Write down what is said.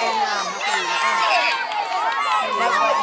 and um, okay, and that's what.